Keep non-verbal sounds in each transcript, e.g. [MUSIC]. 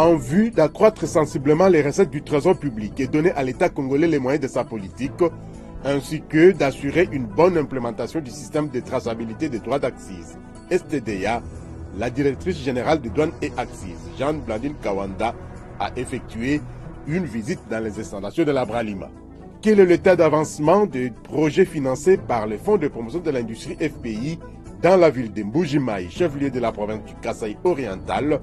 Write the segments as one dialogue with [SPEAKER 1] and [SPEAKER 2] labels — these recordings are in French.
[SPEAKER 1] en vue d'accroître sensiblement les recettes du trésor public et donner à l'État congolais les moyens de sa politique, ainsi que d'assurer une bonne implémentation du système de traçabilité des droits d'accise, STDA, la directrice générale des douanes et Axis, Jeanne Blandine Kawanda, a effectué une visite dans les installations de la Bralima. Quel est l'état d'avancement des projets financés par les fonds de promotion de l'industrie FPI dans la ville de Mbujimaï, chef-lieu de la province du Kasaï oriental?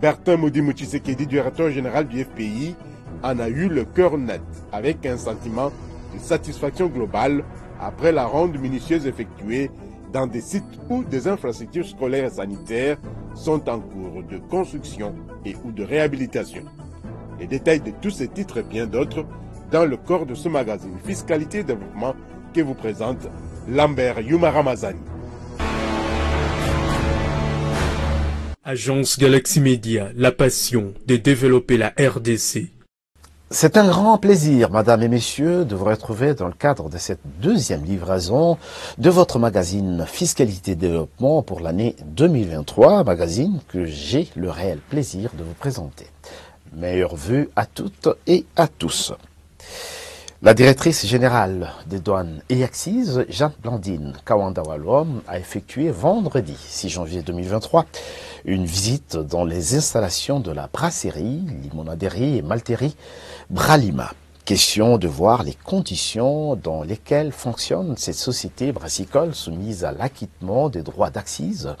[SPEAKER 1] Bertin Moudi Tshisekedi, directeur général du FPI, en a eu le cœur net, avec un sentiment de satisfaction globale après la ronde minutieuse effectuée dans des sites où des infrastructures scolaires et sanitaires sont en cours de construction et ou de réhabilitation. Les détails de tous ces titres et bien d'autres dans le corps de ce magazine Fiscalité et Développement que vous présente Lambert Yumaramazani.
[SPEAKER 2] Agence Galaxy Media, la passion de développer la RDC.
[SPEAKER 3] C'est un grand plaisir, Madame et Messieurs, de vous retrouver dans le cadre de cette deuxième livraison de votre magazine Fiscalité Développement pour l'année 2023, magazine que j'ai le réel plaisir de vous présenter. Meilleure vue à toutes et à tous. La directrice générale des douanes et Axis, Jeanne Blandine Kawandawalom, a effectué vendredi 6 janvier 2023 une visite dans les installations de la brasserie, limonaderie et malterie Bralima. Question de voir les conditions dans lesquelles fonctionne cette société brassicole soumise à l'acquittement des droits d'accise.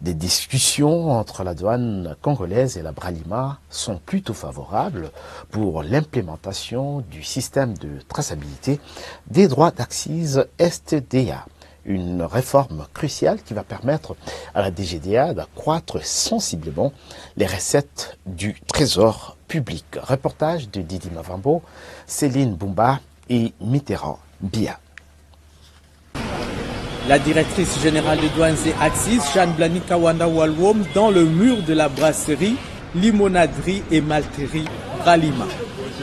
[SPEAKER 3] Des discussions entre la douane congolaise et la Bralima sont plutôt favorables pour l'implémentation du système de traçabilité des droits d'accise STDA une réforme cruciale qui va permettre à la DGDA d'accroître sensiblement les recettes du trésor public. Reportage de Didi Mavambo, Céline Bumba et Mitterrand Bia.
[SPEAKER 4] La directrice générale de douanes et Axis, Jeanne Blani Kawanda Walwom, dans le mur de la brasserie, limonaderie et malterie Bralima.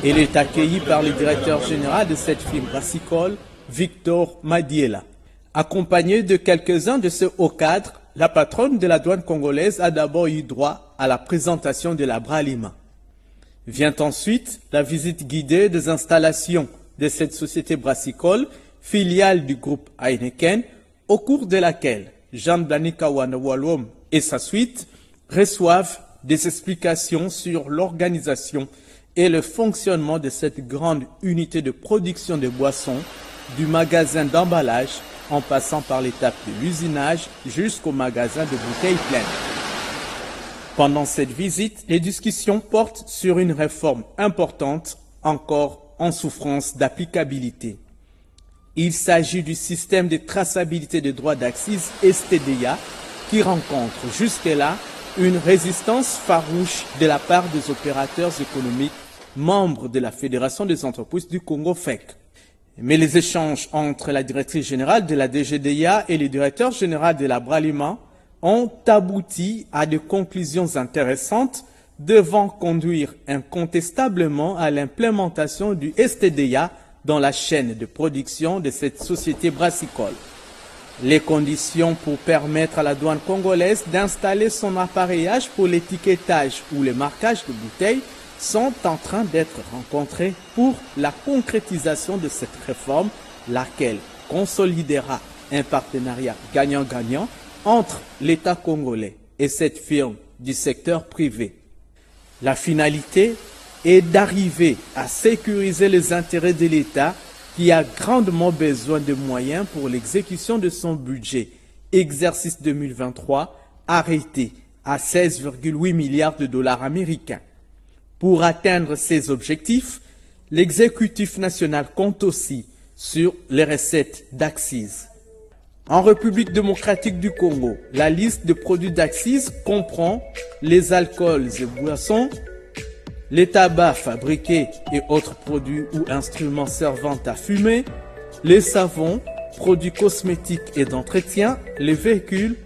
[SPEAKER 4] Elle est accueillie par le directeur général de cette firme brassicole, Victor Madiela. Accompagnée de quelques-uns de ce hauts cadres, la patronne de la douane congolaise a d'abord eu droit à la présentation de la Bralima. Vient ensuite la visite guidée des installations de cette société brassicole, filiale du groupe Heineken, au cours de laquelle Jean Blanika Wanawalom et sa suite reçoivent des explications sur l'organisation et le fonctionnement de cette grande unité de production de boissons, du magasin d'emballage en passant par l'étape de l'usinage jusqu'au magasin de bouteilles pleines. Pendant cette visite, les discussions portent sur une réforme importante encore en souffrance d'applicabilité. Il s'agit du système de traçabilité des droits d'accise STDA qui rencontre jusque-là une résistance farouche de la part des opérateurs économiques membres de la Fédération des entreprises du Congo FEC. Mais les échanges entre la directrice générale de la DGDIA et le directeur général de la Bralima ont abouti à des conclusions intéressantes devant conduire incontestablement à l'implémentation du STDA dans la chaîne de production de cette société brassicole. Les conditions pour permettre à la douane congolaise d'installer son appareillage pour l'étiquetage ou le marquage de bouteilles sont en train d'être rencontrés pour la concrétisation de cette réforme, laquelle consolidera un partenariat gagnant-gagnant entre l'État congolais et cette firme du secteur privé. La finalité est d'arriver à sécuriser les intérêts de l'État qui a grandement besoin de moyens pour l'exécution de son budget exercice 2023 arrêté à 16,8 milliards de dollars américains. Pour atteindre ces objectifs, l'exécutif national compte aussi sur les recettes d'Axis. En République démocratique du Congo, la liste de produits d'Axis comprend les alcools et boissons, les tabacs fabriqués et autres produits ou instruments servant à fumer, les savons, produits cosmétiques et d'entretien, les véhicules,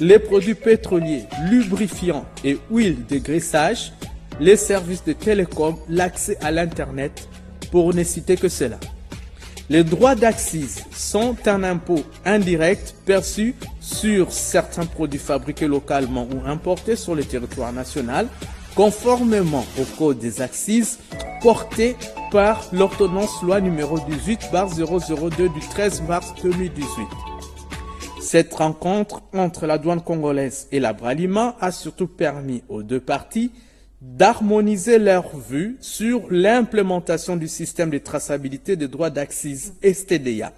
[SPEAKER 4] les produits pétroliers, lubrifiants et huiles de graissage, les services de télécom, l'accès à l'Internet, pour ne citer que cela. Les droits d'accise sont un impôt indirect perçu sur certains produits fabriqués localement ou importés sur le territoire national conformément au code des accises porté par l'ordonnance loi numéro 18 002 du 13 mars 2018. Cette rencontre entre la douane congolaise et la Bralima a surtout permis aux deux parties d'harmoniser leurs vues sur l'implémentation du système de traçabilité des droits d'accise STDA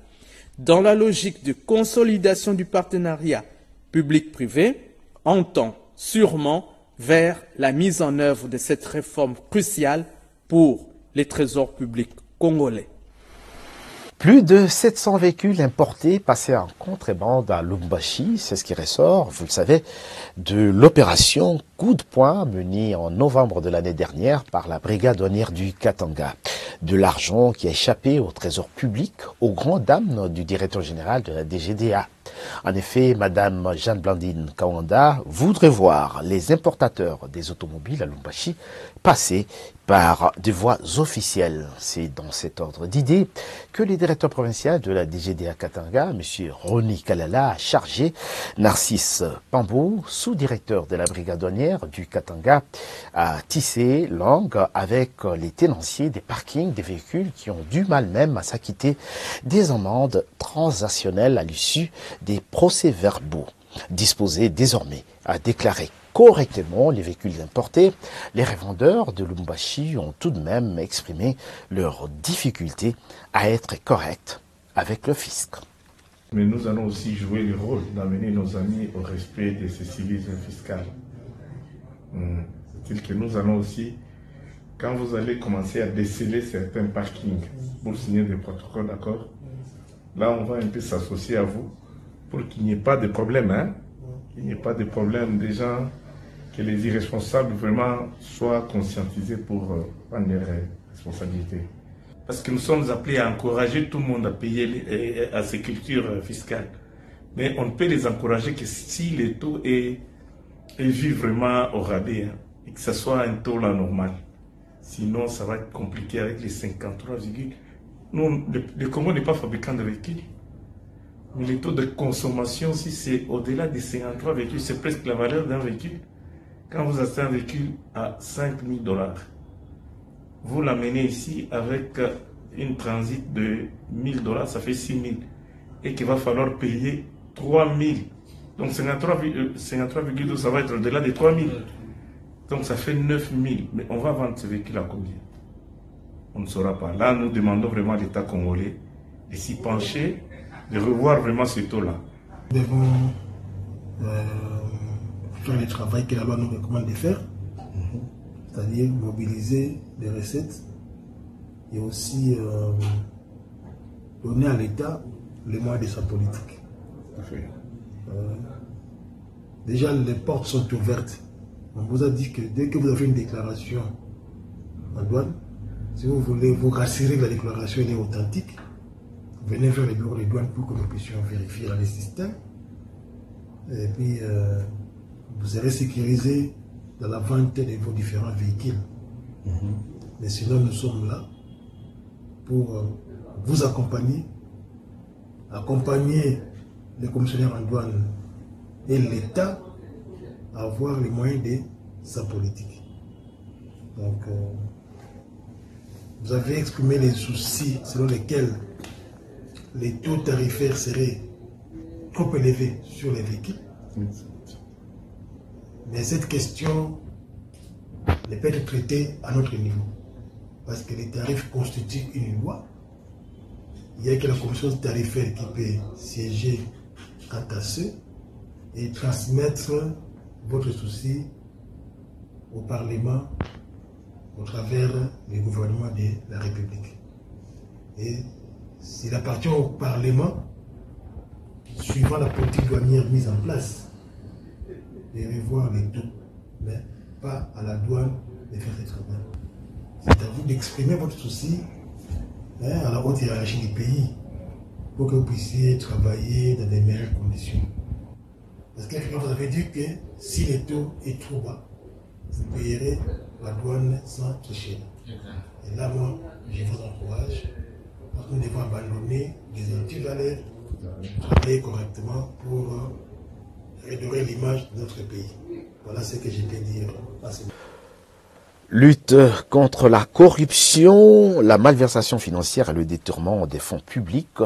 [SPEAKER 4] dans la logique de consolidation du partenariat public-privé, on tend sûrement vers la mise en œuvre de cette réforme cruciale pour les trésors publics congolais.
[SPEAKER 3] Plus de 700 véhicules importés passés en contrebande à Lumbashi, c'est ce qui ressort, vous le savez, de l'opération Coup de poing menée en novembre de l'année dernière par la brigade douanière du Katanga. De l'argent qui a échappé au trésor public aux grandes dames du directeur général de la DGDA. En effet, Madame Jeanne Blandine Kawanda voudrait voir les importateurs des automobiles à Lumbashi passer par des voies officielles. C'est dans cet ordre d'idées que le directeur provincial de la DGDA Katanga, M. Roni Kalala, a chargé Narcisse Pambo, sous-directeur de la brigade douanière du Katanga, à tisser langue avec les tenanciers des parkings des véhicules qui ont du mal même à s'acquitter des amendes transactionnelles à l'issue des procès-verbaux, disposés désormais à déclarer correctement les véhicules importés, les revendeurs de Lumbashi ont tout de même exprimé leur difficulté à être corrects avec le fisc.
[SPEAKER 5] Mais nous allons aussi jouer le rôle d'amener nos amis au respect de ces civilismes fiscales. C'est-à-dire que nous allons aussi, quand vous allez commencer à déceler certains parkings pour signer des protocoles d'accord, là on va un peu s'associer à vous pour qu'il n'y ait pas de problème, hein? qu'il n'y ait pas de problème des gens que les irresponsables vraiment soient conscientisés pour euh, prendre leurs responsabilités. Parce que nous sommes appelés à encourager tout le monde à payer à ces cultures euh, fiscales. Mais on ne peut les encourager que si le taux est, est vu vraiment au rabais hein, et que ce soit un taux normal. Sinon, ça va être compliqué avec les 53, nous, le, le Congo n'est pas fabricant de véhicules. Le taux de consommation, si c'est au-delà des 53 véhicules, c'est presque la valeur d'un véhicule. Quand vous achetez un véhicule à 5 000 dollars, vous l'amenez ici avec une transit de 1000 dollars, ça fait 6 000. Et qu'il va falloir payer 3 000. Donc 53,2, ça va être au-delà des 3 000. Donc ça fait 9 000. Mais on va vendre ce véhicule à combien? On ne saura pas. Là, nous demandons vraiment à l'État congolais de s'y pencher, de revoir vraiment ce taux-là.
[SPEAKER 6] Nous devons euh, faire le travail que la loi nous recommande de faire, c'est-à-dire mobiliser les recettes et aussi euh, donner à l'État les moyens de sa politique. Euh, déjà, les portes sont ouvertes. On vous a dit que dès que vous avez une déclaration en douane, si vous voulez vous rassurer que la déclaration est authentique, venez vers les bureaux de douane pour que nous puissions vérifier dans les systèmes. Et puis, euh, vous serez sécurisé dans la vente de vos différents véhicules. Mais sinon, nous sommes là pour euh, vous accompagner, accompagner les commissionnaires en douane et l'État à avoir les moyens de sa politique. Donc, euh, vous avez exprimé les soucis selon lesquels les taux tarifaires seraient trop élevés sur les véhicules. Mais cette question ne peut être traitée à notre niveau. Parce que les tarifs constituent une loi. Il n'y a que la commission tarifaire qui peut siéger quant à ce et transmettre votre souci au Parlement au travers du gouvernement de la République. Et s'il appartient au Parlement, suivant la politique douanière mise en place, de revoir les taux, mais pas à la douane de faire ce travail. C'est à vous d'exprimer votre souci hein, à la haute hiérarchie du pays pour que vous puissiez travailler dans des meilleures conditions. Parce que vous avez dit que si le taux est trop bas, vous payerez la douane sans tricher. Et là, moi, je vous encourage, nous devons abandonner les antivaleurs, travailler correctement pour euh, redorer l'image de notre pays. Voilà ce que je peux dire
[SPEAKER 3] Lutte contre la corruption, la malversation financière et le détournement des fonds publics.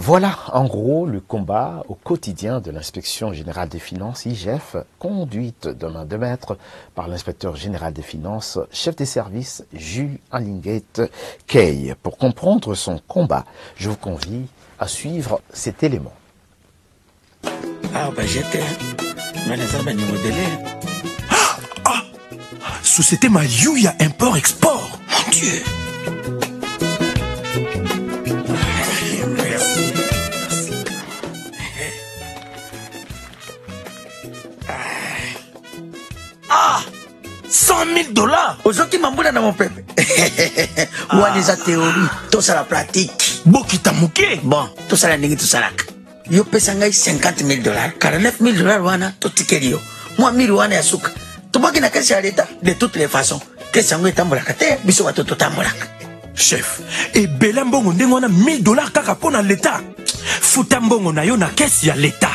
[SPEAKER 3] Voilà en gros le combat au quotidien de l'inspection générale des finances, IGF, conduite de main de maître par l'inspecteur général des finances, chef des services, Jules Allingate Kay. Pour comprendre son combat, je vous convie à suivre cet élément.
[SPEAKER 7] Ah, bah j'étais. Mais les
[SPEAKER 8] Ah, ah, Société Mayuya Import-Export. Mon Dieu. Ah 100 000 dollars.
[SPEAKER 7] Ozoki mambula na mopepe. [LAUGHS] Wana eza théorie tosala pratique.
[SPEAKER 8] Bokita moke.
[SPEAKER 7] Bon tosala ndenge tosalaka. Yo pesa ngai 50 000 dollars 49 000 dollars wana totikeli yo. Mwa mili wana ya suka. Toboki na kesi ya leta de toutes les façons. Kesi yango etambolaka te biso bato totambolaka.
[SPEAKER 8] Chef ebele mbongo ndenge wana 1000 dollars kaka mpo na leta futa mbongo na yo na kesi ya leta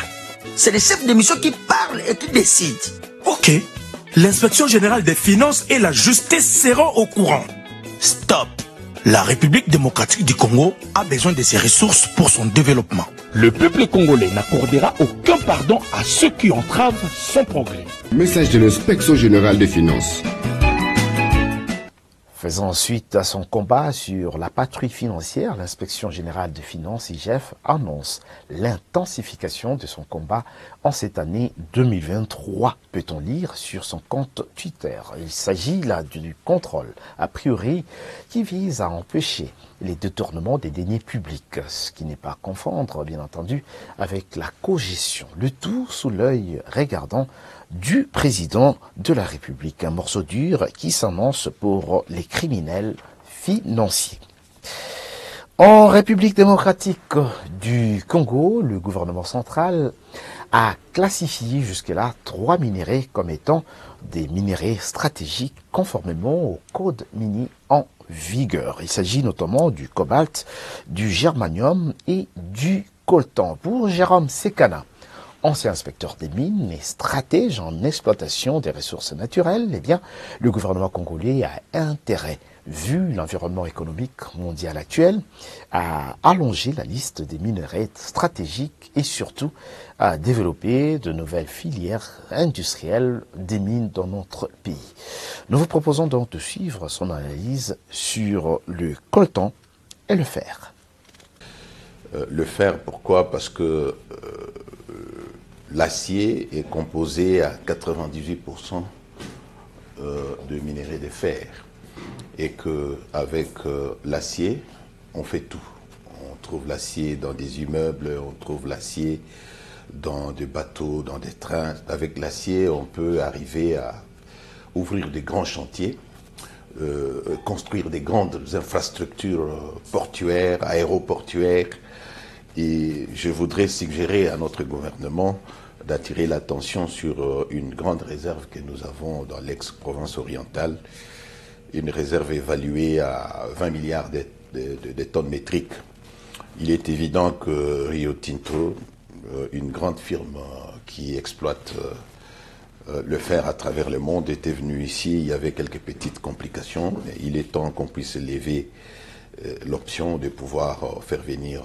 [SPEAKER 7] c'est le chef de mission qui parle et qui décide.
[SPEAKER 8] Ok l'inspection générale des finances et la justice seront au courant stop la République démocratique du Congo a besoin de ses ressources pour son développement.
[SPEAKER 9] Le peuple congolais n'accordera aucun pardon à ceux qui entravent son progrès.
[SPEAKER 10] Message de l'inspection générale des finances.
[SPEAKER 3] Faisant suite à son combat sur la patrouille financière, l'inspection générale des finances, IGF, annonce l'intensification de son combat en cette année 2023, peut-on lire sur son compte Twitter. Il s'agit là du contrôle, a priori, qui vise à empêcher les détournements des deniers publics, ce qui n'est pas à confondre, bien entendu, avec la cogestion. Le tout sous l'œil regardant du président de la République, un morceau dur qui s'annonce pour les criminels financiers. En République démocratique du Congo, le gouvernement central a classifié jusque-là trois minéraux comme étant des minéraux stratégiques conformément au code minier en vigueur. Il s'agit notamment du cobalt, du germanium et du coltan. Pour Jérôme Sekana, ancien inspecteur des mines et stratège en exploitation des ressources naturelles, eh bien, le gouvernement congolais a intérêt, vu l'environnement économique mondial actuel, à allonger la liste des minerais stratégiques et surtout à développer de nouvelles filières industrielles des mines dans notre pays. Nous vous proposons donc de suivre son analyse sur le coltan et le fer.
[SPEAKER 11] Euh, le fer, pourquoi? Parce que euh, l'acier est composé à 98% euh, de minerais de fer et que avec euh, l'acier, on fait tout. On trouve l'acier dans des immeubles, on trouve l'acier dans des bateaux, dans des trains. Avec l'acier, on peut arriver à ouvrir des grands chantiers, euh, construire des grandes infrastructures portuaires, aéroportuaires. Et je voudrais suggérer à notre gouvernement d'attirer l'attention sur une grande réserve que nous avons dans l'ex-province orientale, une réserve évaluée à 20 milliards de, de, tonnes métriques. Il est évident que Rio Tinto, une grande firme qui exploite le fer à travers le monde, était venu ici, il y avait quelques petites complications. Il est temps qu'on puisse lever l'option de pouvoir faire venir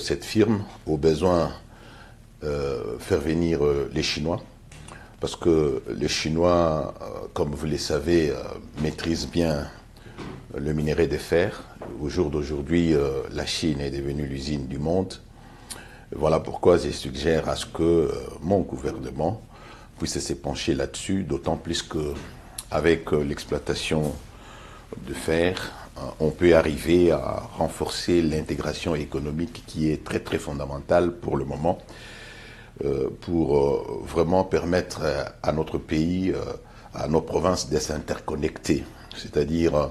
[SPEAKER 11] cette firme au besoin euh, faire venir euh, les Chinois, parce que les Chinois, euh, comme vous le savez, maîtrisent bien le minerai de fer. Au jour d'aujourd'hui, la Chine est devenue l'usine du monde. Voilà pourquoi je suggère à ce que mon gouvernement puisse se pencher là-dessus, d'autant plus que avec l'exploitation de fer, on peut arriver à renforcer l'intégration économique qui est très très fondamentale pour le moment pour vraiment permettre à notre pays, à nos provinces de s'interconnecter, c'est-à-dire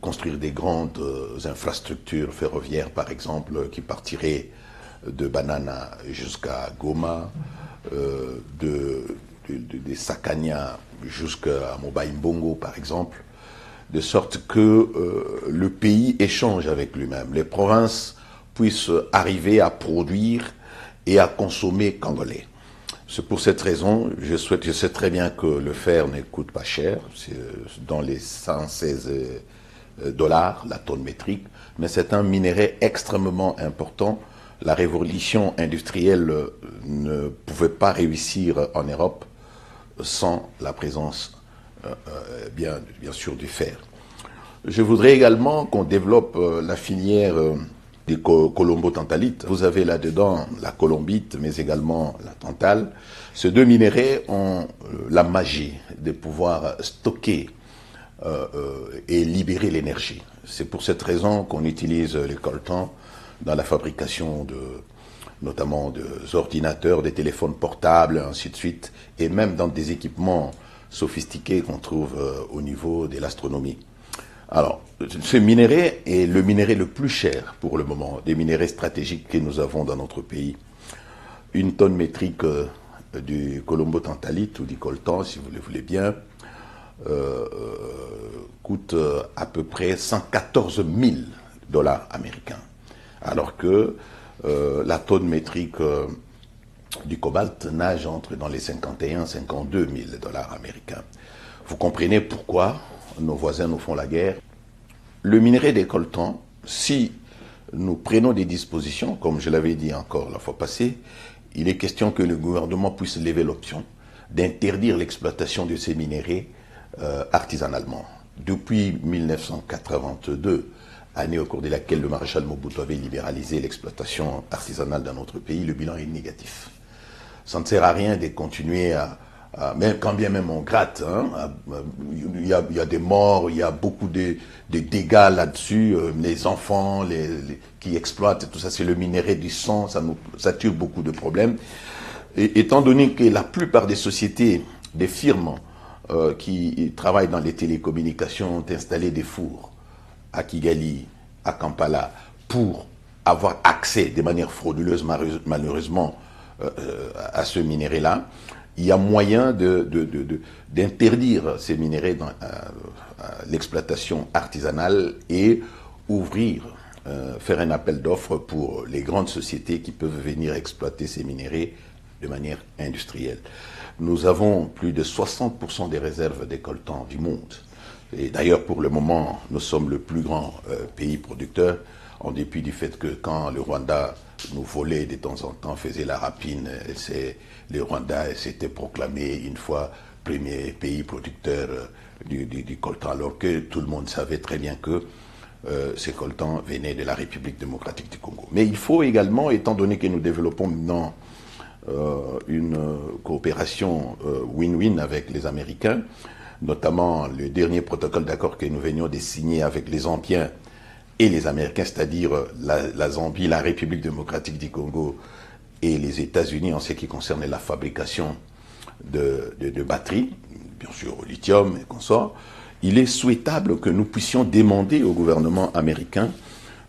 [SPEAKER 11] construire des grandes infrastructures ferroviaires, par exemple, qui partiraient de Banana jusqu'à Goma, de, de, de, Sakania jusqu'à Mbongo, par exemple, de sorte que euh, le pays échange avec lui-même. Les provinces puissent arriver à produire et à consommer congolais. C'est pour cette raison, je souhaite, je sais très bien que le fer ne coûte pas cher, c'est dans les 116 dollars la tonne métrique, mais c'est un minerai extrêmement important. La révolution industrielle ne pouvait pas réussir en Europe sans la présence, bien, bien sûr, du fer. Je voudrais également qu'on développe la filière des colombo-tantalites. Vous avez là-dedans la colombite, mais également la tantale. Ces deux minéraux ont euh, la magie de pouvoir stocker euh, euh, et libérer l'énergie. C'est pour cette raison qu'on utilise les coltans dans la fabrication de notamment des ordinateurs, des téléphones portables, ainsi de suite, et même dans des équipements sophistiqués qu'on trouve au niveau de l'astronomie. Alors, ce minerai est le minerai le plus cher pour le moment, des minéraux stratégiques que nous avons dans notre pays. Une tonne métrique euh, du colombo tantalite ou du coltan, si vous le voulez bien, euh, coûte euh, à peu près 114 000 dollars américains. Alors que la tonne métrique du cobalt nage entre dans les 51 et 52 000 dollars américains. Vous comprenez pourquoi nos voisins nous font la guerre. Le minerai des coltans, si nous prenons des dispositions, comme je l'avais dit encore la fois passée, il est question que le gouvernement puisse lever l'option d'interdire l'exploitation de ces minéraux euh, artisanalement. Depuis 1982, année au cours de laquelle le maréchal Mobutu avait libéralisé l'exploitation artisanale dans notre pays, le bilan est négatif. Ça ne sert à rien de continuer à, mais quand bien même on gratte, hein, ah, il, y a, des morts, il y a beaucoup de, dégâts là-dessus. Euh, les enfants les, qui exploitent, tout ça, c'est le minerai du sang, ça, nous, ça tue beaucoup de problèmes. Et, étant donné que la plupart des sociétés, des firmes euh, qui travaillent dans les télécommunications ont installé des fours à Kigali, à Kampala, pour avoir accès de manière frauduleuse, malheureusement, euh, à ce minerai-là, il y a moyen d'interdire de, de, ces minéraux dans l'exploitation artisanale et ouvrir, euh, faire un appel d'offres pour les grandes sociétés qui peuvent venir exploiter ces minéraux de manière industrielle. Nous avons plus de 60% des réserves des coltans du monde. Et d'ailleurs, pour le moment, nous sommes le plus grand euh, pays producteur, en dépit du fait que quand le Rwanda nous volait de temps en temps, faisait la rapine, c'est le Rwanda s'était proclamé une fois premier pays producteur euh, du, coltan, alors que tout le monde savait très bien que euh, ces coltans venaient de la République démocratique du Congo. Mais il faut également, étant donné que nous développons maintenant euh, une coopération win-win avec les Américains, notamment le dernier protocole d'accord que nous venions de signer avec les Zambiens et les Américains, c'est-à-dire la, Zambie, la République démocratique du Congo et les États-Unis en ce qui concerne la fabrication de, batteries, bien sûr au lithium et consorts, il est souhaitable que nous puissions demander au gouvernement américain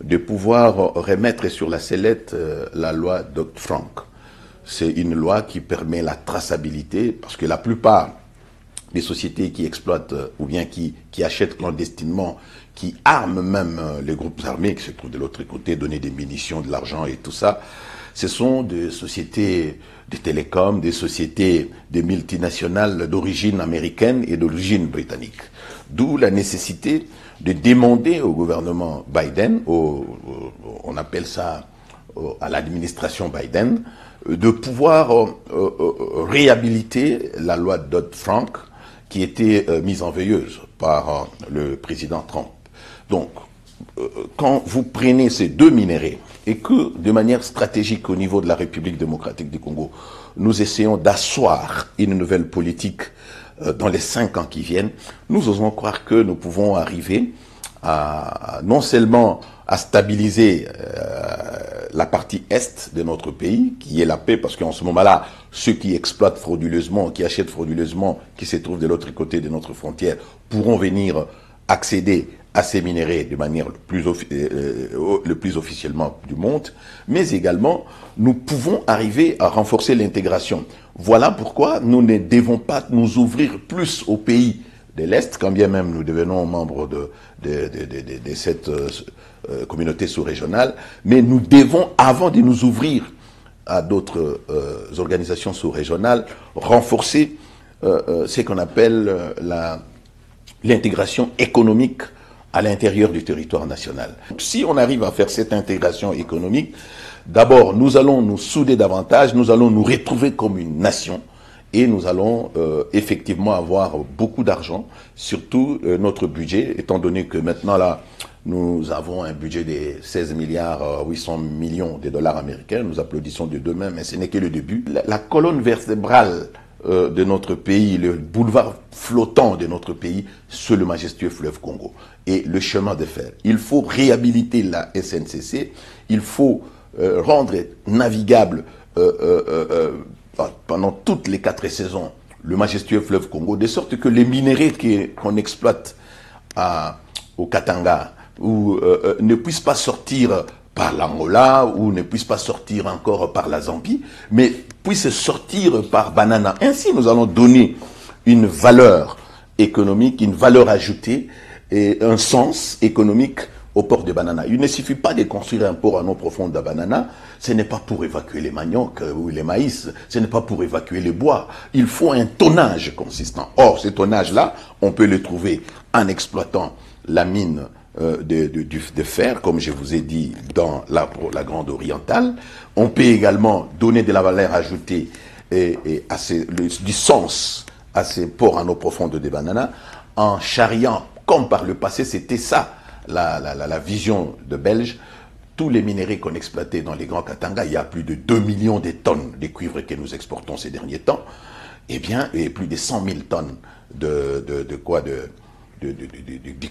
[SPEAKER 11] de pouvoir remettre sur la sellette euh, la loi Dodd-Frank. C'est une loi qui permet la traçabilité, parce que la plupart des sociétés qui exploitent euh, ou bien qui, achètent clandestinement, qui arment même euh, les groupes armés qui se trouvent de l'autre côté, donner des munitions, de l'argent et tout ça, ce sont des sociétés de télécom, des sociétés des multinationales d'origine américaine et d'origine britannique. D'où la nécessité de demander au gouvernement Biden, on appelle ça à l'administration Biden, de pouvoir euh, euh, euh, réhabiliter la loi Dodd-Frank qui était mise en veilleuse par le président Trump. Donc, quand vous prenez ces deux minéraux, et que de manière stratégique au niveau de la République démocratique du Congo, nous essayons d'asseoir une nouvelle politique euh, dans les cinq ans qui viennent, nous osons croire que nous pouvons arriver à non seulement à stabiliser euh, la partie est de notre pays, qui est la paix, parce qu'en ce moment-là, ceux qui exploitent frauduleusement, qui achètent frauduleusement, qui se trouvent de l'autre côté de notre frontière, pourront venir accéder minéraux de manière le plus, euh, euh, le plus officiellement du monde, mais également nous pouvons arriver à renforcer l'intégration. Voilà pourquoi nous ne devons pas nous ouvrir plus aux pays de l'Est, quand bien même nous devenons membres de cette euh, communauté sous-régionale, mais nous devons, avant de nous ouvrir à d'autres organisations sous-régionales, renforcer ce qu'on appelle l'intégration économique à l'intérieur du territoire national. Si on arrive à faire cette intégration économique, d'abord, nous allons nous souder davantage, nous allons nous retrouver comme une nation et nous allons euh, effectivement avoir beaucoup d'argent, surtout euh, notre budget, étant donné que maintenant là, nous avons un budget de 16 milliards 800 euh, millions de dollars américains. Nous applaudissons de demain, mais ce n'est que le début. la colonne vertébrale euh, de notre pays, le boulevard flottant de notre pays sur le majestueux fleuve Congo et le chemin de fer. Il faut réhabiliter la SNCC, il faut euh, rendre navigable euh, pendant toutes les quatre saisons le majestueux fleuve Congo, de sorte que les minéraux qu'on exploite au Katanga ne puissent pas sortir par l'Angola ou ne puisse pas sortir encore par la Zambie, mais puisse sortir par Banana. Ainsi, nous allons donner une valeur économique, une valeur ajoutée et un sens économique au port de Banana. Il ne suffit pas de construire un port en eau profonde de Banana, ce n'est pas pour évacuer les maniocs ou les maïs, ce n'est pas pour évacuer les bois. Il faut un tonnage consistant. Or, ce tonnage-là, on peut le trouver en exploitant la mine euh, de, fer, comme je vous ai dit, dans la, Grande Orientale. On peut également donner de la valeur ajoutée et, et du sens à ces ports en eau profonde de bananas en charriant, comme par le passé, c'était ça la, vision de Belge, tous les minéraux qu'on exploitait dans les grands Katanga, il y a plus de 2 millions de tonnes de cuivre que nous exportons ces derniers temps, eh bien, et plus de 100 000 tonnes de, quoi de,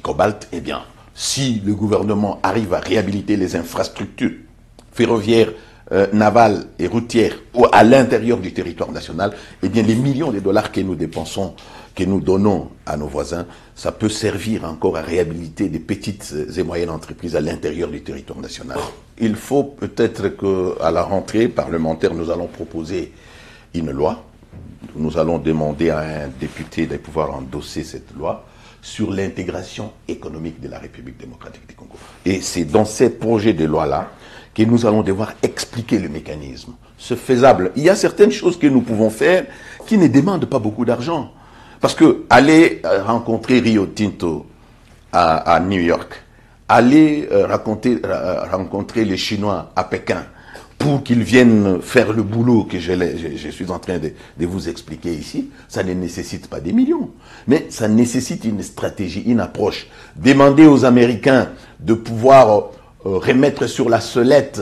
[SPEAKER 11] cobalt, eh bien, si le gouvernement arrive à réhabiliter les infrastructures ferroviaires, euh, navales et routières ou à l'intérieur du territoire national, eh bien les millions de dollars que nous dépensons, que nous donnons à nos voisins, ça peut servir encore à réhabiliter des petites et moyennes entreprises à l'intérieur du territoire national. Il faut peut-être qu'à la rentrée parlementaire, nous allons proposer une loi. Nous allons demander à un député de pouvoir endosser cette loi sur l'intégration économique de la République démocratique du Congo. Et c'est dans ces projets de loi-là que nous allons devoir expliquer le mécanisme. Ce faisable. Il y a certaines choses que nous pouvons faire qui ne demandent pas beaucoup d'argent. Parce que aller euh, rencontrer Rio Tinto à, New York, aller euh, euh, rencontrer les Chinois à Pékin, qu'ils viennent faire le boulot que je, je, suis en train de, vous expliquer ici, ça ne nécessite pas des millions. Mais ça nécessite une stratégie, une approche. Demander aux Américains de pouvoir euh, remettre sur la sellette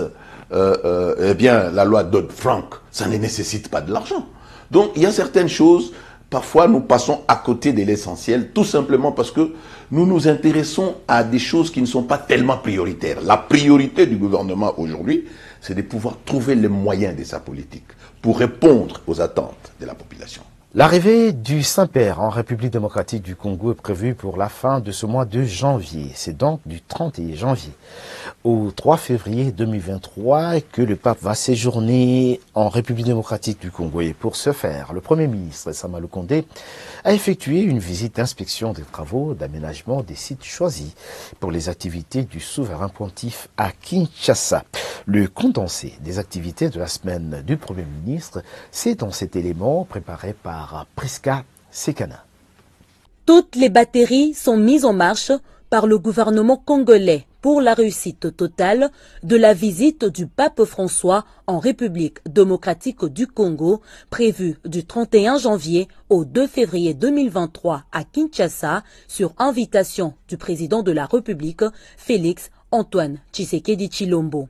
[SPEAKER 11] euh, euh, eh bien, la loi Dodd-Frank, ça ne nécessite pas de l'argent. Donc il y a certaines choses, parfois nous passons à côté de l'essentiel, tout simplement parce que nous nous intéressons à des choses qui ne sont pas tellement prioritaires. La priorité du gouvernement aujourd'hui, c'est de pouvoir trouver les moyens de sa politique pour répondre aux attentes de la population.
[SPEAKER 3] L'arrivée du Saint-Père en République démocratique du Congo est prévue pour la fin de ce mois de janvier. C'est donc du 31 janvier au 3 février 2023 que le pape va séjourner en République démocratique du Congo. Et pour ce faire, le Premier ministre Samalou Kondé a effectué une visite d'inspection des travaux d'aménagement des sites choisis pour les activités du souverain pontife à Kinshasa. Le condensé des activités de la semaine du Premier ministre, c'est dans cet élément préparé par
[SPEAKER 12] Toutes les batteries sont mises en marche par le gouvernement congolais pour la réussite totale de la visite du pape François en République démocratique du Congo, prévue du 31 janvier au 2 février 2023 à Kinshasa, sur invitation du président de la République, Félix Antoine Tshisekedi Chilombo.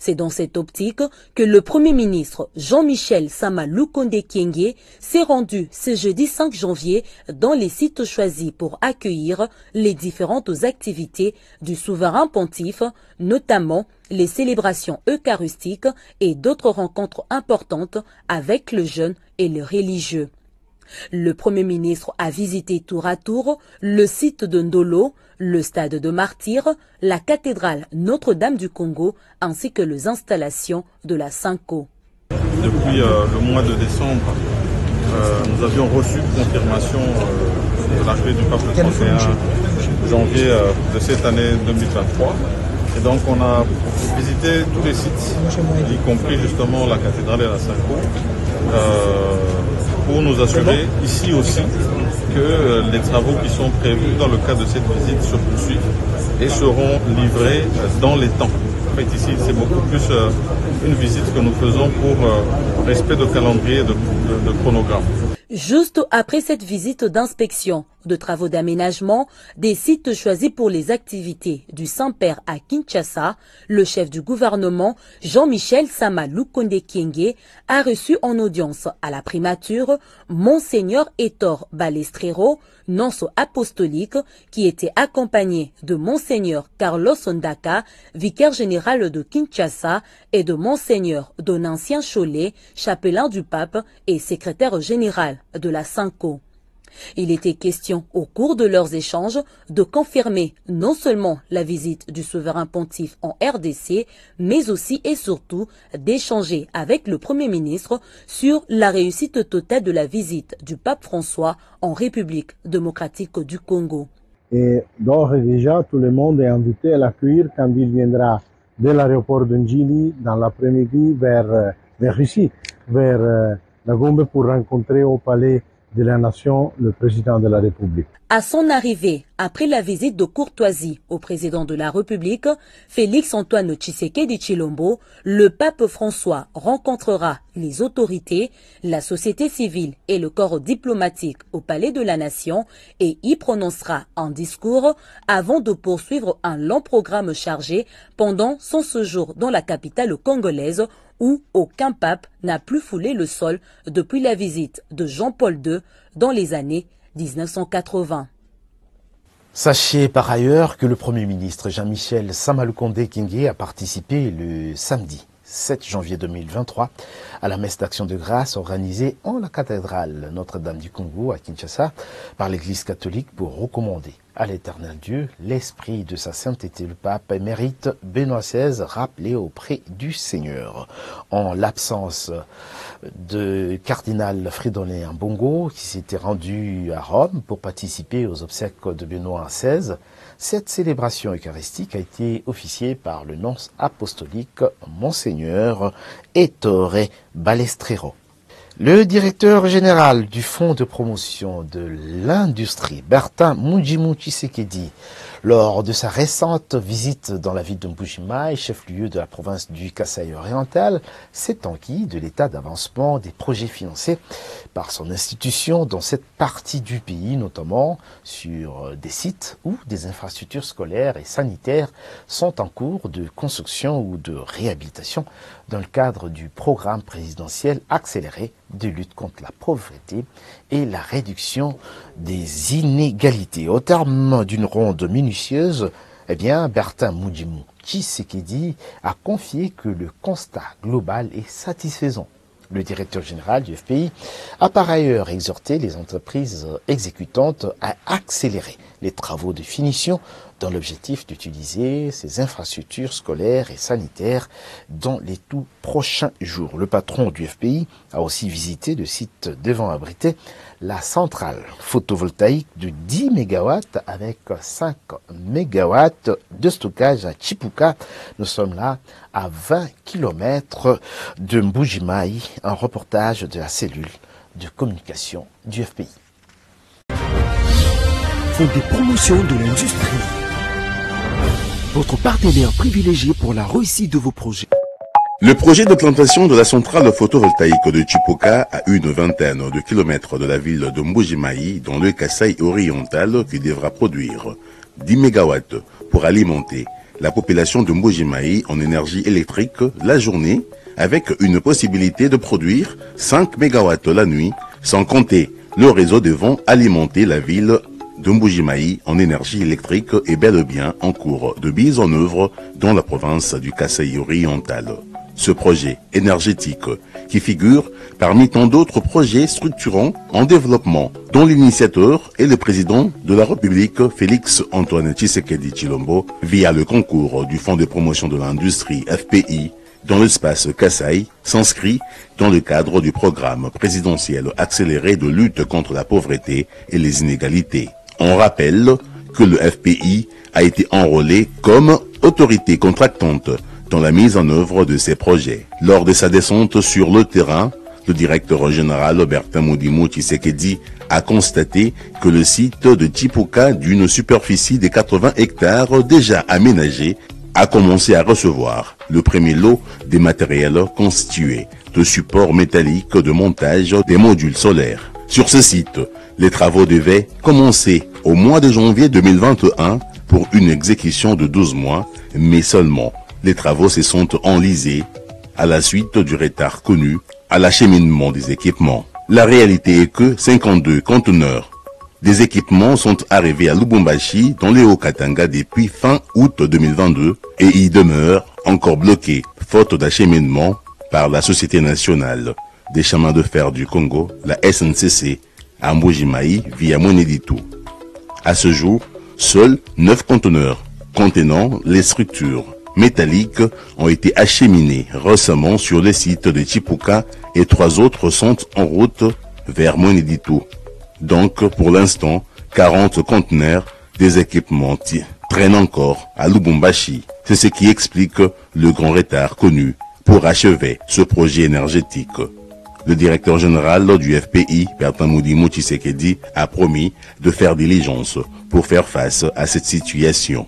[SPEAKER 12] C'est dans cette optique que le Premier ministre Jean-Michel Sama Lukonde Kienge s'est rendu ce jeudi 5 janvier dans les sites choisis pour accueillir les différentes activités du souverain pontife, notamment les célébrations eucharistiques et d'autres rencontres importantes avec le jeune et le religieux. Le Premier ministre a visité tour à tour le site de Ndolo, le stade de Martyrs, la cathédrale Notre-Dame du Congo ainsi que les installations de la Cinco.
[SPEAKER 13] Depuis euh, le mois de décembre, euh, nous avions reçu confirmation euh, de l'arrivée du pape le 31 janvier de cette année 2023 Et donc on a visité tous les sites, y compris justement la cathédrale et la euh, pour nous assurer ici aussi que euh, les travaux qui sont prévus dans le cadre de cette visite se poursuivent et seront livrés euh, dans les temps. En fait, ici, c'est beaucoup plus une visite que nous faisons pour respect de calendrier et de, de chronogramme.
[SPEAKER 12] Juste après cette visite d'inspection de travaux d'aménagement des sites choisis pour les activités du Saint-Père à Kinshasa, le chef du gouvernement, Jean-Michel Samaloukonde Kienge, a reçu en audience à la primature Monseigneur Ettore Balestrero, nonce apostolique, qui était accompagné de Monseigneur Carlos Ondaka, vicaire général de Kinshasa, et de Monseigneur Donancien Cholet, chapelain du pape et secrétaire général de la Sanko. Il était question au cours de leurs échanges de confirmer non seulement la visite du souverain pontife en RDC, mais aussi et surtout d'échanger avec le Premier ministre sur la réussite totale de la visite du pape François en République démocratique du Congo.
[SPEAKER 14] Et d'ores et déjà, tout le monde est à l'accueillir quand il viendra de l'aéroport de dans l'après-midi vers, vers Russie, vers euh, pour rencontrer au palais de la nation le président de la République.
[SPEAKER 12] À son arrivée, après la visite de courtoisie au président de la République, Félix Antoine Tshisekedi Chilombo, le pape François rencontrera les autorités, la société civile et le corps diplomatique au Palais de la Nation et y prononcera un discours avant de poursuivre un long programme chargé pendant son séjour dans la capitale congolaise où aucun pape n'a plus foulé le sol depuis la visite de Jean-Paul II dans les années 1980.
[SPEAKER 3] Sachez par ailleurs que le Premier ministre Jean-Michel Samalukonde Kingé a participé le samedi 7 janvier 2023 à la messe d'action de grâce organisée en la cathédrale Notre-Dame du Congo à Kinshasa par l'Église catholique pour recommander à l'éternel Dieu l'esprit de sa sainteté. Le pape émérite Benoît XVI rappelé auprès du Seigneur. En l'absence de cardinal Fridolin Bongo qui s'était rendu à Rome pour participer aux obsèques de Benoît XVI, cette célébration eucharistique a été officiée par le nonce apostolique Monseigneur Ettore Balestrero. Le directeur général du Fonds de promotion de l'industrie, Bertin Mujimu lors de sa récente visite dans la ville de Mbujimaï, chef-lieu de la province du Kasaï oriental, s'est enquis de l'état d'avancement des projets financés par son institution dans cette partie du pays, notamment sur des sites où des infrastructures scolaires et sanitaires sont en cours de construction ou de réhabilitation dans le cadre du programme présidentiel accéléré de lutte contre la pauvreté et la réduction des inégalités. Au terme d'une ronde minutieuse, eh bien, Bertin Moudjimou Tshisekedi a confié que le constat global est satisfaisant. Le directeur général du FPI a par ailleurs exhorté les entreprises exécutantes à accélérer les travaux de finition dans l'objectif d'utiliser ces infrastructures scolaires et sanitaires dans les tout prochains jours. Le patron du FPI a aussi visité le site devant abriter la centrale photovoltaïque de 10 MW avec 5 MW de stockage à Chipuka. Nous sommes là à 20 km de Mbujimai, un reportage de la cellule de communication du FPI.
[SPEAKER 9] Font des promotions de l'industrie votre partenaire privilégié pour la réussite de vos projets.
[SPEAKER 15] Le projet de plantation de la centrale photovoltaïque de Chipoka à une vingtaine de kilomètres de la ville de Mbujimaï dans le Kassai oriental qui devra produire 10 MW pour alimenter la population de Mbujimaï en énergie électrique la journée avec une possibilité de produire 5 MW la nuit sans compter le réseau devant alimenter la ville de en énergie électrique est bel et bien en cours de mise en œuvre dans la province du Kasaï oriental. Ce projet énergétique, qui figure parmi tant d'autres projets structurants en développement, dont l'initiateur est le président de la République Félix Antoine Tshisekedi Chilombo, via le concours du Fonds de promotion de l'industrie FPI, dans l'espace Kasaï, s'inscrit dans le cadre du programme présidentiel accéléré de lutte contre la pauvreté et les inégalités. On rappelle que le FPI a été enrôlé comme autorités contractantes dans la mise en œuvre de ces projets. Lors de sa descente sur le terrain, le directeur général Robertin Moudimou Tshisekedi a constaté que le site de Tipuka, d'une superficie de 80 hectares déjà aménagé, a commencé à recevoir le premier lot des matériels constitués de supports métalliques de montage des modules solaires. Sur ce site, les travaux devaient commencer au mois de janvier 2021 pour une exécution de 12 mois, mais seulement les travaux se sont enlisés à la suite du retard connu à l'acheminement des équipements. La réalité est que 52 conteneurs des équipements sont arrivés à Lubumbashi dans les Hauts-Katanga depuis fin août 2022 et y demeurent encore bloqués faute d'acheminement par la Société nationale des chemins de fer du Congo, la SNCC, à Mbujimaï via Moneditu. À ce jour, seuls 9 conteneurs contenant les structures métalliques ont été acheminés récemment sur les sites de Chipuka et trois autres sont en route vers Moneditu. Donc, pour l'instant, 40 conteneurs des équipements traînent encore à Lubumbashi. C'est ce qui explique le grand retard connu pour achever ce projet énergétique. Le directeur général du FPI, Bertrand Moudimou Tshisekedi, a promis de faire diligence pour faire face à cette situation.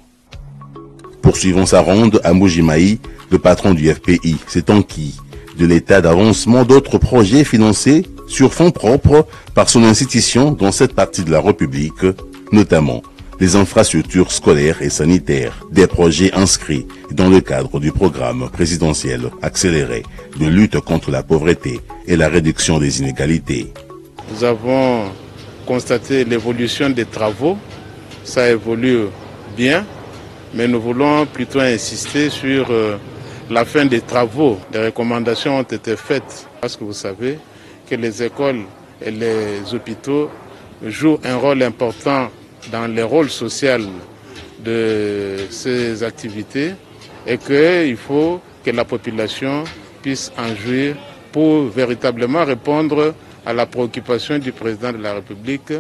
[SPEAKER 15] Poursuivant sa ronde à Mujimaï, le patron du FPI s'est enquis de l'état d'avancement d'autres projets financés sur fonds propres par son institution dans cette partie de la République, notamment les infrastructures scolaires et sanitaires, des projets inscrits dans le cadre du programme présidentiel accéléré de lutte contre la pauvreté et la réduction des inégalités.
[SPEAKER 16] Nous avons constaté l'évolution des travaux, ça évolue bien, mais nous voulons plutôt insister sur euh, la fin des travaux. Des recommandations ont été faites parce que vous savez que les écoles et les hôpitaux jouent un rôle important dans le rôle social de ces activités et qu'il faut que la population puisse en jouir pour véritablement répondre à la préoccupation du président de la République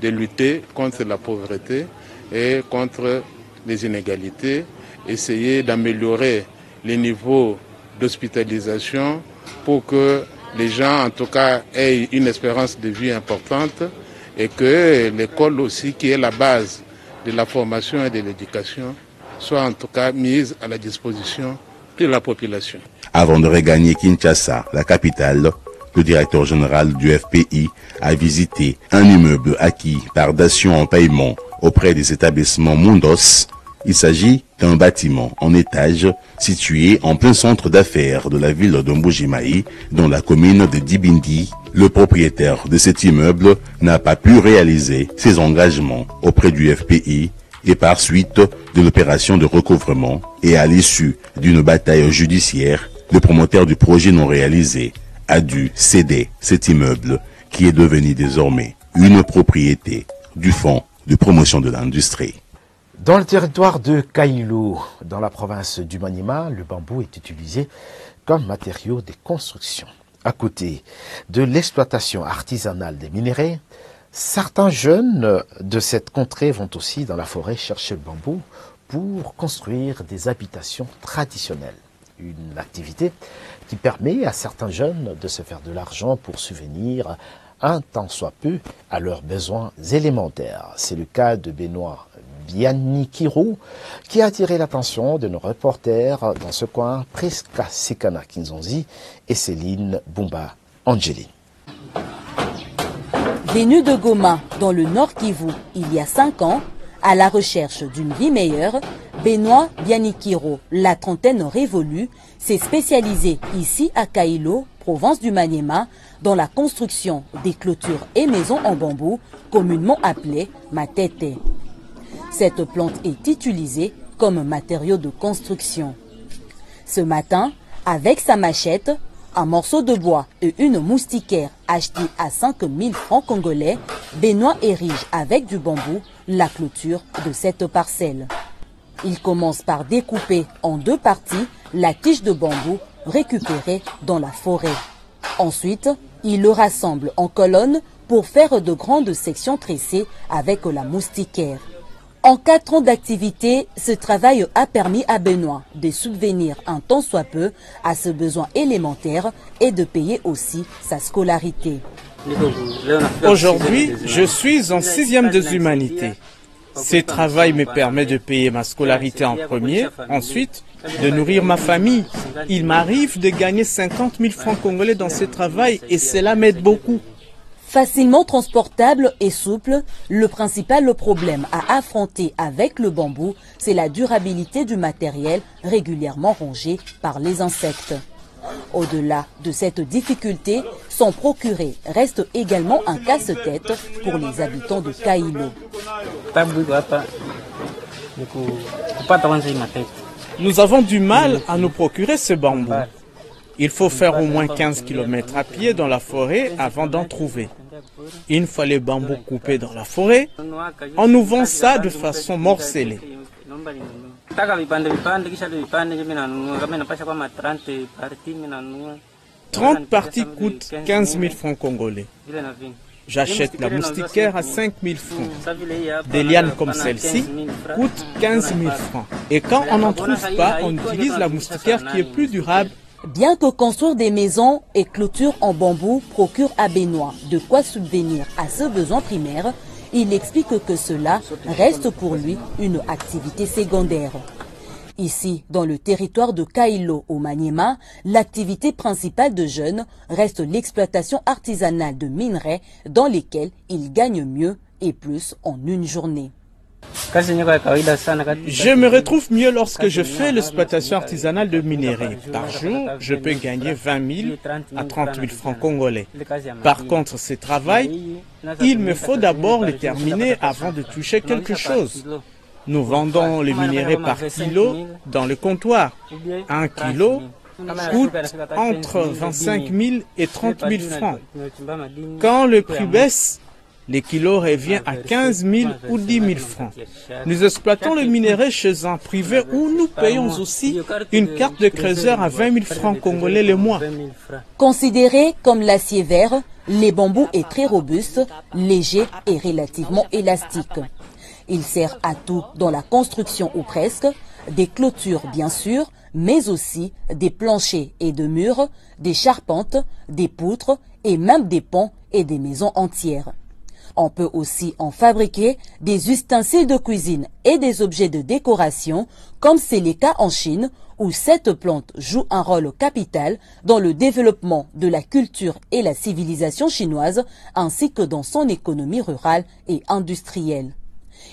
[SPEAKER 16] de lutter contre la pauvreté et contre les inégalités, essayer d'améliorer les niveaux d'hospitalisation pour que les gens, en tout cas, aient une espérance de vie importante et que l'école aussi, qui est la base de la formation et de l'éducation, soit en tout cas mise à la disposition de la population.
[SPEAKER 15] Avant de regagner Kinshasa, la capitale, le directeur général du FPI a visité un immeuble acquis par dation en paiement auprès des établissements Mundos il s'agit d'un bâtiment en étage situé en plein centre d'affaires de la ville de Mbujimaï, dans la commune de Dibindi. Le propriétaire de cet immeuble n'a pas pu réaliser ses engagements auprès du FPI et par suite de l'opération de recouvrement et à l'issue d'une bataille judiciaire, le promoteur du projet non réalisé a dû céder cet immeuble qui est devenu désormais une propriété du Fonds de promotion de l'industrie.
[SPEAKER 3] Dans le territoire de Kailou, dans la province du Manima, le bambou est utilisé comme matériau de construction. À côté de l'exploitation artisanale des minéraux, certains jeunes de cette contrée vont aussi dans la forêt chercher le bambou pour construire des habitations traditionnelles. Une activité qui permet à certains jeunes de se faire de l'argent pour subvenir un tant soit peu à leurs besoins élémentaires. C'est le cas de Benoît Bianikiro, qui a attiré l'attention de nos reporters dans ce coin, Priska Sikana Kinzonzi et Céline Bumba Angeli.
[SPEAKER 12] Venu de Goma, dans le Nord Kivu, il y a cinq ans, à la recherche d'une vie meilleure, Benoît Bianikiro, la trentaine révolue, s'est spécialisé ici à Kailo, province du Maniema, dans la construction des clôtures et maisons en bambou, communément appelées matete. Cette plante est utilisée comme matériau de construction. Ce matin, avec sa machette, un morceau de bois et une moustiquaire achetée à 5000 francs congolais, Benoît érige avec du bambou la clôture de cette parcelle. Il commence par découper en deux parties la tige de bambou récupérée dans la forêt. Ensuite, il le rassemble en colonnes pour faire de grandes sections tressées avec la moustiquaire. En quatre ans d'activité, ce travail a permis à Benoît de subvenir un tant soit peu à ce besoin élémentaire et de payer aussi sa scolarité.
[SPEAKER 4] Aujourd'hui, je suis en sixième des humanités. Ce travail me permet de payer ma scolarité en premier, ensuite de nourrir ma famille. Il m'arrive de gagner 50 000 francs congolais dans ce travail et cela m'aide beaucoup.
[SPEAKER 12] Facilement transportable et souple, le principal problème à affronter avec le bambou, c'est la durabilité du matériel régulièrement rongé par les insectes. Au-delà de cette difficulté, son procuré reste également un casse-tête pour les habitants de Kailo.
[SPEAKER 4] Nous avons du mal à nous procurer ce bambou. Il faut faire au moins 15 km à pied dans la forêt avant d'en trouver. Une fois les bambous coupés dans la forêt, on nous vend ça de façon morcelée. 30 parties coûtent 15 000 francs congolais. J'achète la moustiquaire à 5 000 francs. Des lianes comme celle-ci coûtent 15 000 francs. Et quand on n'en trouve pas, on utilise la moustiquaire qui est plus durable
[SPEAKER 12] Bien que construire des maisons et clôtures en bambou procure à Benoît de quoi subvenir à ce besoin primaire, il explique que cela reste pour lui une activité secondaire. Ici, dans le territoire de Kailo au Maniema, l'activité principale de jeunes reste l'exploitation artisanale de minerais dans lesquels ils gagnent mieux et plus en une journée.
[SPEAKER 4] Je me retrouve mieux lorsque je fais l'exploitation artisanale de minerais. Par jour, je peux gagner 20 000 à 30 000 francs congolais. Par contre, ce travail, il me faut d'abord le terminer avant de toucher quelque chose. Nous vendons les minerais par kilo dans le comptoir. Un kilo coûte entre 25 000 et 30 000 francs. Quand le prix baisse, les kilos revient à 15 000 ou 10 000 francs. Nous exploitons le minerai chez un privé où nous payons aussi une carte de creuseur à 20 000 francs congolais le mois.
[SPEAKER 12] Considéré comme l'acier vert, les bambous est très robuste, léger et relativement élastique. Il sert à tout dans la construction ou presque, des clôtures bien sûr, mais aussi des planchers et de murs, des charpentes, des poutres et même des ponts et des maisons entières. On peut aussi en fabriquer des ustensiles de cuisine et des objets de décoration, comme c'est le cas en Chine, où cette plante joue un rôle capital dans le développement de la culture et la civilisation chinoise, ainsi que dans son économie rurale et industrielle.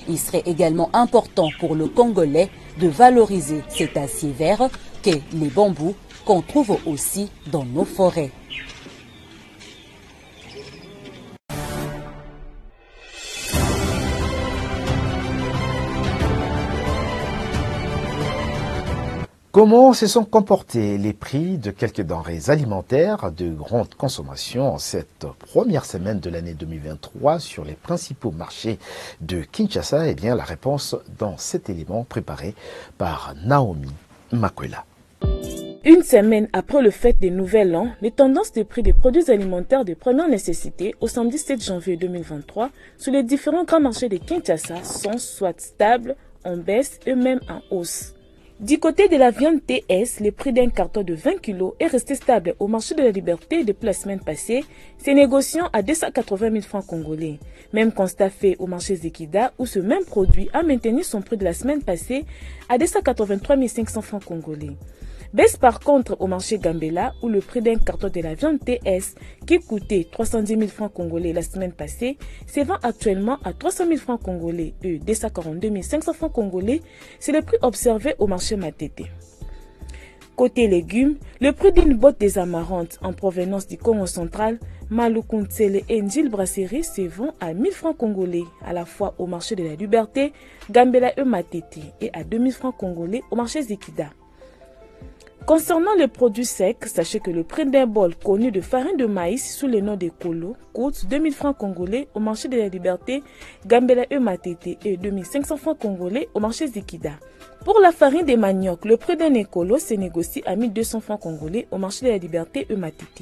[SPEAKER 12] Il serait également important pour le Congolais de valoriser cet acier vert qu'est les bambous qu'on trouve aussi dans nos forêts.
[SPEAKER 3] Comment se sont comportés les prix de quelques denrées alimentaires de grande consommation en cette première semaine de l'année 2023 sur les principaux marchés de Kinshasa? Eh bien, la réponse dans cet élément préparé par Naomi Makwela.
[SPEAKER 17] Une semaine après le fête des Nouvel An, les tendances de prix des produits alimentaires de première nécessité au samedi 7 janvier 2023 sur les différents grands marchés de Kinshasa sont soit stables, en baisse et même en hausse. Du côté de la viande TS, le prix d'un carton de 20 kg est resté stable au marché de la liberté depuis la semaine passée, se négociant à 280 000 francs congolais. Même constat fait au marché Zekida où ce même produit a maintenu son prix de la semaine passée à 283 500 francs congolais. Baisse par contre au marché Gambela où le prix d'un carton de la viande TS qui coûtait 310 000 francs congolais la semaine passée se vend actuellement à 300 000 francs congolais et 242 500 francs congolais. C'est le prix observé au marché Matete. Côté légumes, le prix d'une botte des amarantes en provenance du Congo central, Malukuntsele et Njil Brasserie se vend à 1000 francs congolais à la fois au marché de la Liberté, Gambela et Matete et à 2000 francs congolais au marché Zikida. Concernant les produits secs, sachez que le prix d'un bol connu de farine de maïs sous le nom de Kolo coûte 2000 francs congolais au marché de la Liberté, Gambela et Matete et 2500 francs congolais au marché Zikida. Pour la farine de manioc, le prix d'un écolo se négocie à 1200 francs congolais au marché de la Liberté et Matete.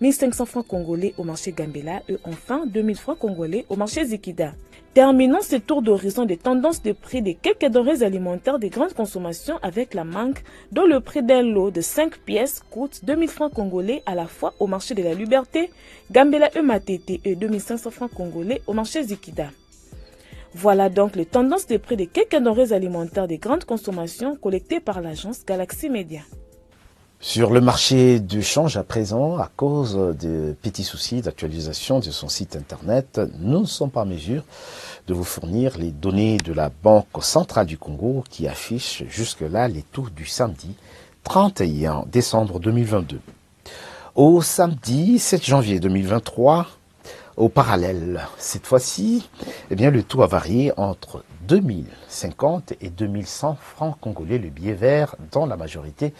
[SPEAKER 17] 1500 francs congolais au marché Gambela et enfin 2000 francs congolais au marché Zikida. Terminons ce tour d'horizon des tendances de prix des quelques denrées alimentaires des grandes consommations avec la mangue, dont le prix d'un lot de 5 pièces coûte 2000 francs congolais à la fois au marché de la Liberté, Gambela e et 2500 francs congolais au marché Zikida. Voilà donc les tendances de prix des quelques denrées alimentaires des grandes consommations collectées par l'agence Galaxy Media.
[SPEAKER 3] Sur le marché du change à présent, à cause de petits soucis d'actualisation de son site internet, nous ne sommes pas en mesure de vous fournir les données de la Banque centrale du Congo qui affiche jusque-là les taux du samedi 31 décembre 2022. Au samedi 7 janvier 2023, au parallèle, cette fois-ci, eh bien, le taux a varié entre 2050 et 2100 francs congolais le billet vert dans la majorité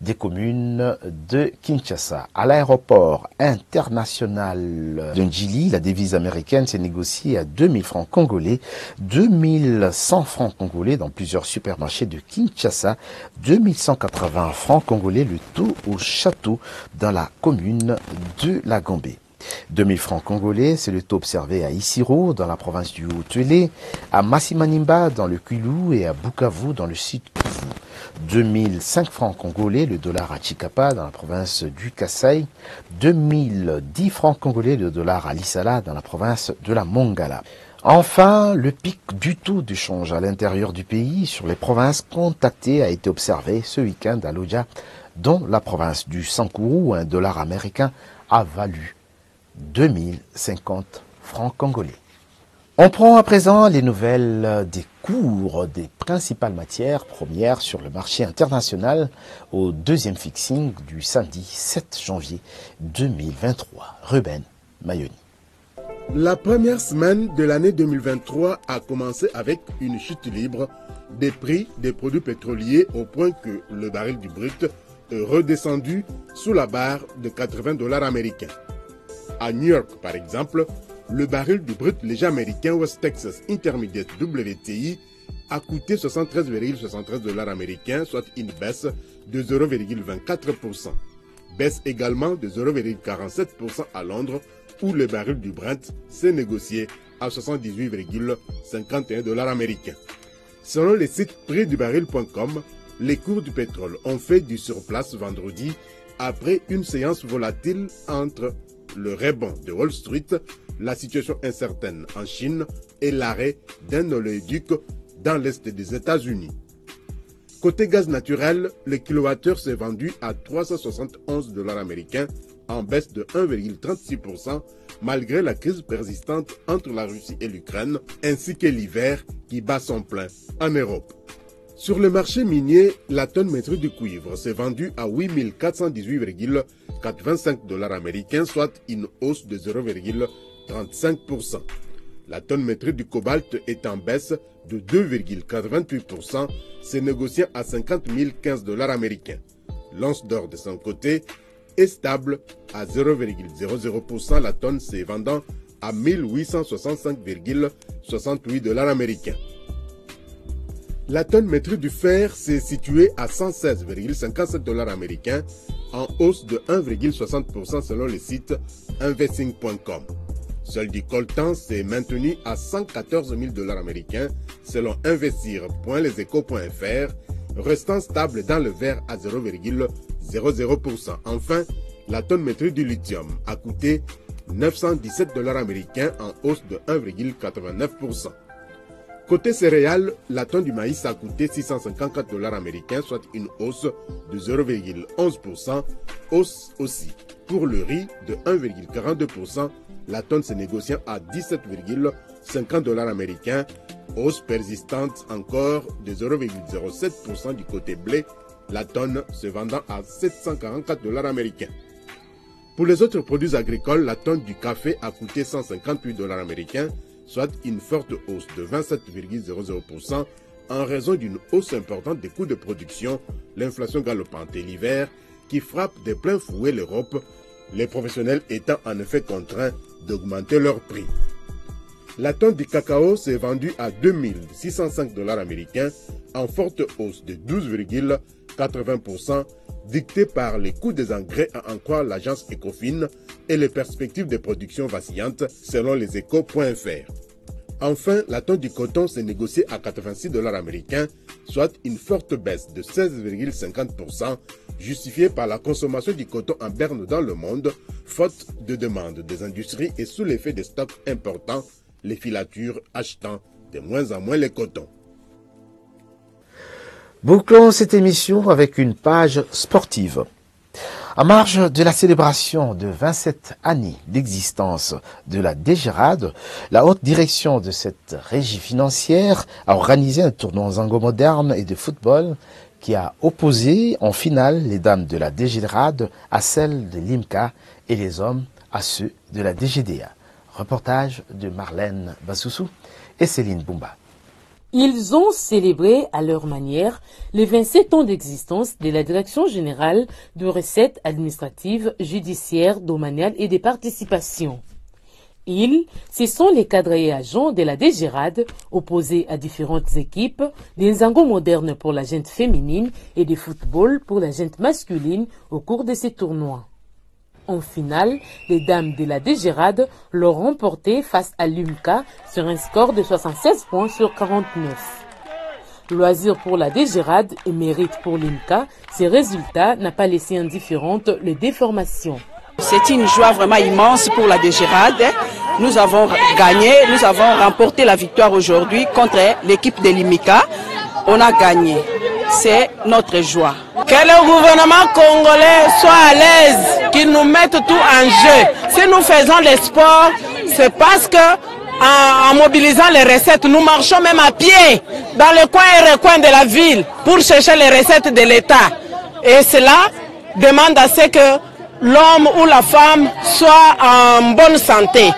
[SPEAKER 3] des communes de Kinshasa. À l'aéroport international de Njili, la devise américaine s'est négociée à 2000 francs congolais, 2100 francs congolais dans plusieurs supermarchés de Kinshasa, 2180 francs congolais le taux au château dans la commune de la Gambée. 2000 francs congolais, c'est le taux observé à Isiro, dans la province du Haut-Tuélé, à Massimanimba, dans le Kwilu, et à Bukavu, dans le sud Kivu. 2005 francs congolais, le dollar à Chikapa, dans la province du Kasaï. 2010 francs congolais, le dollar à Lissala, dans la province de la Mongala. Enfin, le pic du taux de change à l'intérieur du pays sur les provinces contactées a été observé ce week-end à Loja, dont la province du Sankourou, un dollar américain, a valu 2050 francs congolais. On prend à présent les nouvelles des cours des principales matières premières sur le marché international au deuxième fixing du samedi 7 janvier 2023. Ruben Mayoni.
[SPEAKER 1] La première semaine de l'année 2023 a commencé avec une chute libre des prix des produits pétroliers au point que le baril du brut est redescendu sous la barre de 80 dollars américains. À New York, par exemple, le baril du brut léger américain West Texas Intermediate WTI a coûté 73,73 dollars américains, soit une baisse de 0,24%. Baisse également de 0,47% à Londres, où le baril du Brent s'est négocié à 78,51 dollars américains. Selon le site prixdubaril.com, les cours du pétrole ont fait du surplace vendredi après une séance volatile entre le rebond de Wall Street, la situation incertaine en Chine et l'arrêt d'un oléoduc dans l'est des États-Unis. Côté gaz naturel, le kilowattheure s'est vendu à 371 dollars américains en baisse de 1,36% malgré la crise persistante entre la Russie et l'Ukraine ainsi que l'hiver qui bat son plein en Europe. Sur le marché minier, la tonne métrique du cuivre s'est vendue à 8418,85 dollars américains, soit une hausse de 0,35%. La tonne métrique du cobalt est en baisse de 2,88%, s'est négociant à 50 015 dollars américains. L'once d'or de son côté est stable à 0,00%, la tonne s'est vendant à 1865,68 dollars américains. La tonne métrique du fer s'est située à 116,57 dollars américains, en hausse de 1,60% selon le site investing.com. Seul du coltan s'est maintenu à 114 000 dollars américains selon investir.leseco.fr, restant stable dans le vert à 0,00%. Enfin, la tonne métrique du lithium a coûté 917 dollars américains en hausse de 1,89%. Côté céréales, la tonne du maïs a coûté 654 dollars américains, soit une hausse de 0,11%. Hausse aussi pour le riz de 1,42%, la tonne se négociant à 17,50 dollars américains. Hausse persistante encore de 0,07% du côté blé, la tonne se vendant à 744 dollars américains. Pour les autres produits agricoles, la tonne du café a coûté 158 dollars américains, soit une forte hausse de 27,00% en raison d'une hausse importante des coûts de production, l'inflation galopante et l'hiver qui frappe de plein fouet l'Europe, les professionnels étant en effet contraints d'augmenter leurs prix. La tonne du cacao s'est vendue à 2605 dollars américains en forte hausse de 12,80% dictée par les coûts des engrais à en croire l'agence Ecofin et les perspectives de production vacillantes selon les échos.fr. Enfin, la tonne du coton s'est négociée à 86 dollars américains, soit une forte baisse de 16,50%, justifiée par la consommation du coton en berne dans le monde, faute de demande des industries et sous l'effet des stocks importants, les filatures achetant de moins en moins les cotons.
[SPEAKER 3] Bouclons cette émission avec une page sportive. À marge de la célébration de 27 années d'existence de la DGRAD, la haute direction de cette régie financière a organisé un tournoi Zango moderne et de football qui a opposé en finale les dames de la DGRAD à celles de l'IMCA et les hommes à ceux de la DGDA. Reportage de Marlène Bassoussou et Céline Boumba.
[SPEAKER 18] Ils ont célébré à leur manière les 27 ans d'existence de la Direction générale de recettes administratives, judiciaires, domaniales et des participations. Ils, ce sont les cadres et agents de la DGRAD, opposés à différentes équipes, des Nzango modernes pour la gente féminine et des football pour la gente masculine au cours de ces tournois. En finale, les dames de la DGRAD l'ont remporté face à l'UMCA sur un score de 76 points sur 49. Loisir pour la DGRAD et mérite pour l'IMCA, ces résultats n'ont pas laissé indifférente les déformations.
[SPEAKER 19] C'est une joie vraiment immense pour la DGRAD. Nous avons gagné, nous avons remporté la victoire aujourd'hui contre l'équipe de l'IMICA. On a gagné. C'est notre joie. Que le gouvernement congolais soit à l'aise, qu'il nous mette tout en jeu. Si nous faisons les sports, c'est parce que en, mobilisant les recettes, nous marchons même à pied dans les coins et recoins de la ville pour chercher les recettes de l'État. Et cela demande à ce que l'homme ou la femme soit en bonne santé.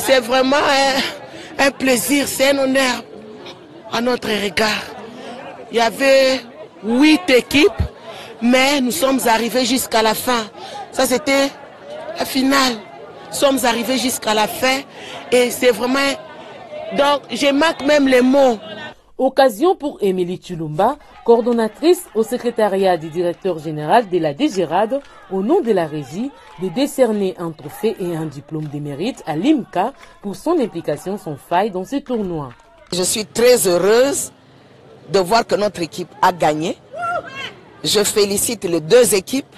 [SPEAKER 19] C'est vraiment un, un plaisir, c'est un honneur à notre regard. Il y avait huit équipes mais nous sommes arrivés jusqu'à la fin. Ça, c'était la finale. Nous sommes arrivés jusqu'à la fin et c'est vraiment... Donc, je marque même les mots.
[SPEAKER 18] Occasion pour Émilie Tulumba, coordonnatrice au secrétariat du directeur général de la DGRAD, au nom de la régie, de décerner un trophée et un diplôme de mérite à l'IMCA pour son implication sans faille dans ce tournoi.
[SPEAKER 19] Je suis très heureuse de voir que notre équipe a gagné je félicite les deux équipes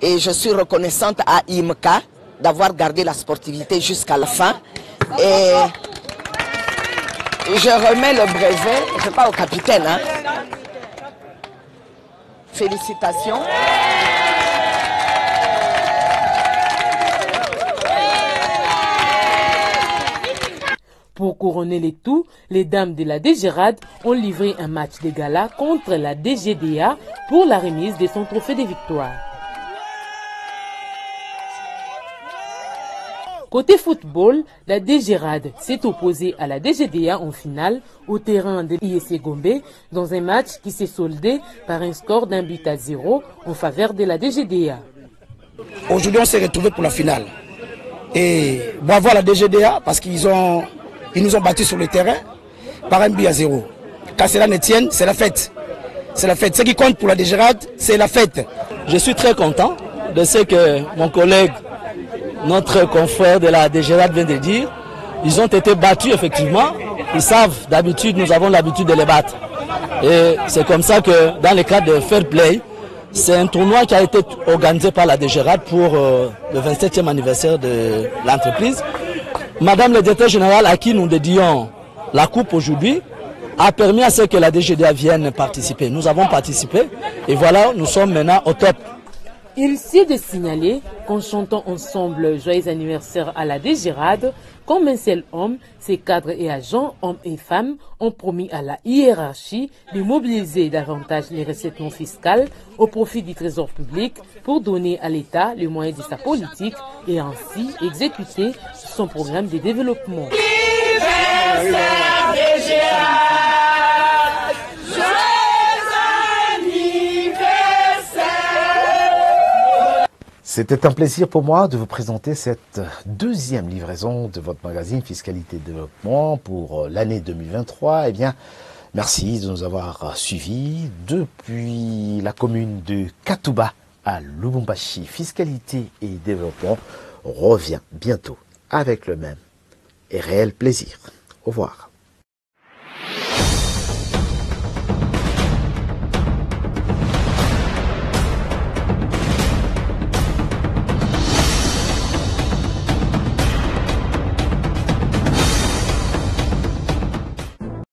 [SPEAKER 19] et je suis reconnaissante à IMCA d'avoir gardé la sportivité jusqu'à la fin. Et je remets le brevet, je pas au capitaine. Hein. Félicitations.
[SPEAKER 18] Pour couronner les tout, les dames de la DGRAD ont livré un match de gala contre la DGDA pour la remise de son trophée de victoire. Côté football, la DGRAD s'est opposée à la DGDA en finale au terrain de l'ISC Gombe dans un match qui s'est soldé par un score d'un but à zéro en faveur de la DGDA.
[SPEAKER 20] Aujourd'hui, on s'est retrouvé pour la finale. Et bravo à la DGDA parce qu'ils ont ils nous ont battus sur le terrain par un but à zéro. Quand cela ne tienne, c'est la fête. C'est la fête. Ce qui compte pour la DGRAD, c'est la fête.
[SPEAKER 21] Je suis très content de ce que mon collègue, notre confrère de la DGRAD vient de dire. Ils ont été battus effectivement. Ils savent, d'habitude, nous avons l'habitude de les battre. Et c'est comme ça que dans le cadre de Fair Play, c'est un tournoi qui a été organisé par la DGRAD pour euh, le 27e anniversaire de l'entreprise. Madame le directeur général à qui nous dédions la coupe aujourd'hui a permis à ce que la DGDA vienne participer. Nous avons participé et voilà, nous sommes maintenant au top.
[SPEAKER 18] Il s'est de signaler qu'en chantant ensemble Joyeux anniversaire à la DGRAD, comme un seul homme, ses cadres et agents, hommes et femmes, ont promis à la hiérarchie de mobiliser davantage les recettes non fiscales au profit du trésor public pour donner à l'État les moyens de sa politique et ainsi exécuter son programme de développement.
[SPEAKER 3] C'était un plaisir pour moi de vous présenter cette deuxième livraison de votre magazine Fiscalité et Développement pour l'année 2023. Eh bien, merci de nous avoir suivis depuis la commune de Katouba à Lubumbashi. Fiscalité et Développement revient bientôt avec le même et réel plaisir. Au revoir.